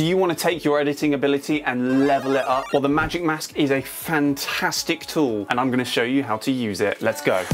Do you want to take your editing ability and level it up? Well, the Magic Mask is a fantastic tool and I'm going to show you how to use it. Let's go.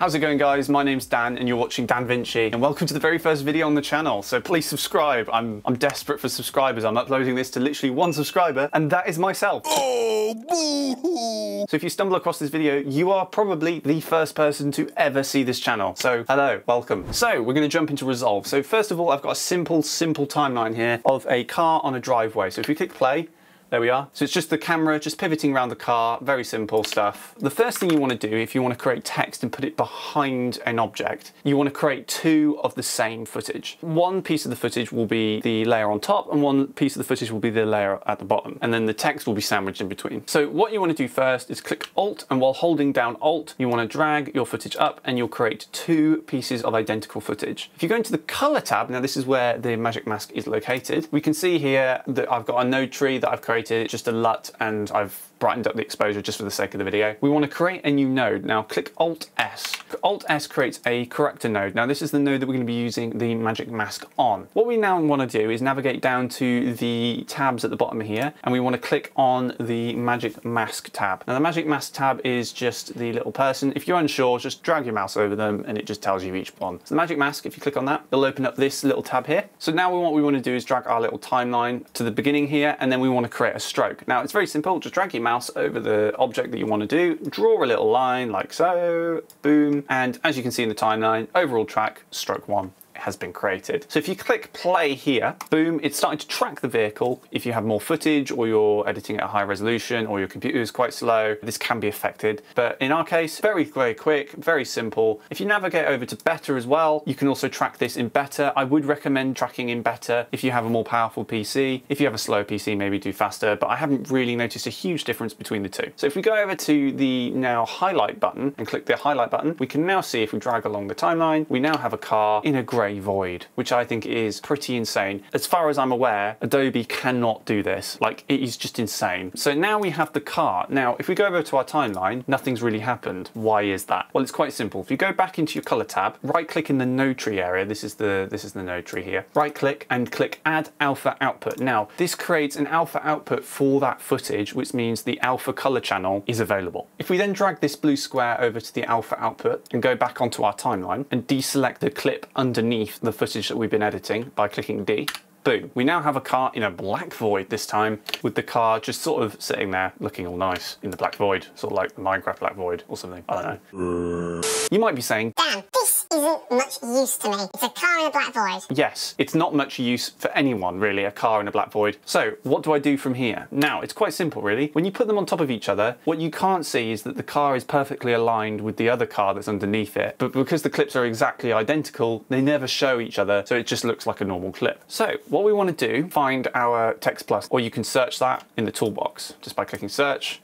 How's it going guys? My name's Dan and you're watching DanVinci and welcome to the very first video on the channel. So please subscribe. I'm, I'm desperate for subscribers. I'm uploading this to literally one subscriber and that is myself. Oh, boo-hoo. So if you stumble across this video, you are probably the first person to ever see this channel. So hello, welcome. So we're gonna jump into Resolve. So first of all, I've got a simple, simple timeline here of a car on a driveway. So if we click play, there we are. So it's just the camera, just pivoting around the car, very simple stuff. The first thing you want to do if you want to create text and put it behind an object, you want to create two of the same footage. One piece of the footage will be the layer on top and one piece of the footage will be the layer at the bottom. And then the text will be sandwiched in between. So what you want to do first is click Alt and while holding down Alt, you want to drag your footage up and you'll create two pieces of identical footage. If you go into the color tab, now this is where the Magic Mask is located, we can see here that I've got a node tree that I've created just a LUT and I've brightened up the exposure just for the sake of the video. We want to create a new node. Now click Alt S. Alt S creates a corrector node. Now this is the node that we're going to be using the magic mask on. What we now want to do is navigate down to the tabs at the bottom here and we want to click on the magic mask tab. Now the magic mask tab is just the little person. If you're unsure, just drag your mouse over them and it just tells you each one. So the magic mask, if you click on that, it'll open up this little tab here. So now what we want to do is drag our little timeline to the beginning here and then we want to create a stroke. Now it's very simple, just drag your mouse over the object that you want to do, draw a little line like so, boom, and as you can see in the timeline, overall track, stroke one has been created. So if you click play here, boom, it's starting to track the vehicle. If you have more footage or you're editing at a high resolution or your computer is quite slow, this can be affected. But in our case, very, very quick, very simple. If you navigate over to better as well, you can also track this in better. I would recommend tracking in better if you have a more powerful PC. If you have a slow PC, maybe do faster, but I haven't really noticed a huge difference between the two. So if we go over to the now highlight button and click the highlight button, we can now see if we drag along the timeline, we now have a car in a grey void, which I think is pretty insane. As far as I'm aware, Adobe cannot do this. Like, it is just insane. So now we have the car. Now, if we go over to our timeline, nothing's really happened. Why is that? Well, it's quite simple. If you go back into your color tab, right click in the node tree area, this is the, this is the node tree here, right click and click add alpha output. Now, this creates an alpha output for that footage, which means the alpha color channel is available. If we then drag this blue square over to the alpha output and go back onto our timeline and deselect the clip underneath underneath the footage that we've been editing by clicking D. Boom. We now have a car in a black void this time with the car just sort of sitting there looking all nice in the black void, sort of like the Minecraft black void or something. I don't know. You might be saying, damn, this isn't much use to me. It's a car in a black void. Yes, it's not much use for anyone really, a car in a black void. So what do I do from here? Now, it's quite simple really. When you put them on top of each other, what you can't see is that the car is perfectly aligned with the other car that's underneath it. But because the clips are exactly identical, they never show each other, so it just looks like a normal clip. So what we want to do, find our Text Plus, or you can search that in the toolbox just by clicking search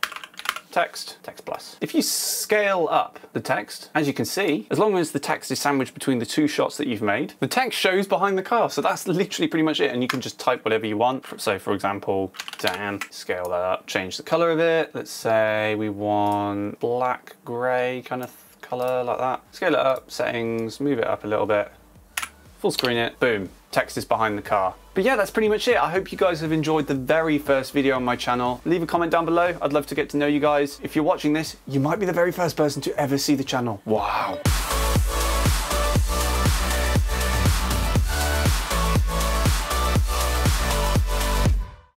text, text plus. If you scale up the text, as you can see, as long as the text is sandwiched between the two shots that you've made, the text shows behind the car. So that's literally pretty much it. And you can just type whatever you want. So for example, Dan, scale that up, change the color of it. Let's say we want black, gray kind of color like that. Scale it up, settings, move it up a little bit, full screen it, boom, text is behind the car. But yeah, that's pretty much it. I hope you guys have enjoyed the very first video on my channel. Leave a comment down below. I'd love to get to know you guys. If you're watching this, you might be the very first person to ever see the channel. Wow.